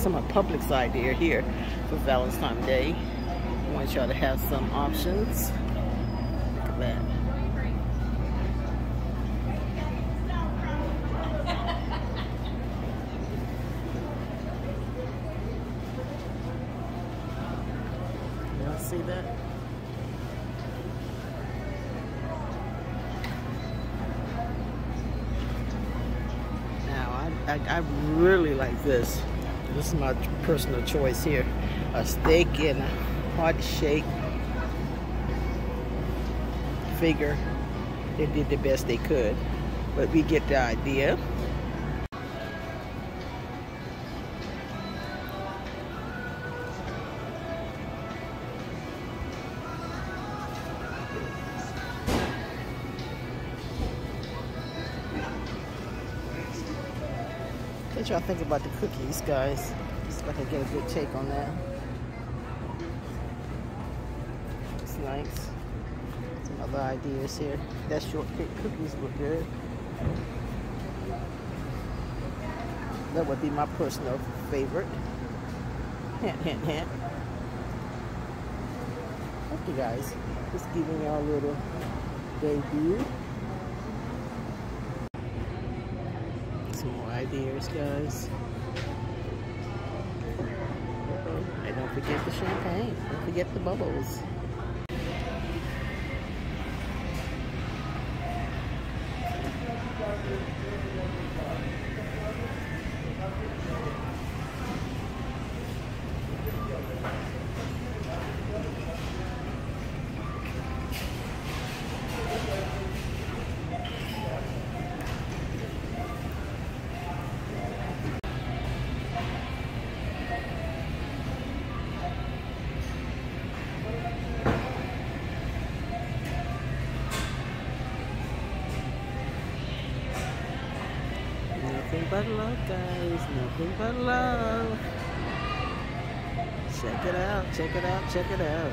Some of Publix idea here for Valentine's Day. I want y'all to have some options. Look at that. See that? Now, I, I, I really like this. This is my personal choice here. A steak and a heart shake figure. They did the best they could, but we get the idea. What y'all think about the cookies, guys? Just if I can get a good take on that. It's nice. Some other ideas here. That shortcake cookies look good. That would be my personal favorite. Hint, hint, hint. You guys. Just giving y'all a little debut. More ideas, guys. And don't forget the champagne. Don't forget the bubbles. But love, guys. Nothing but love. Check it out, check it out, check it out.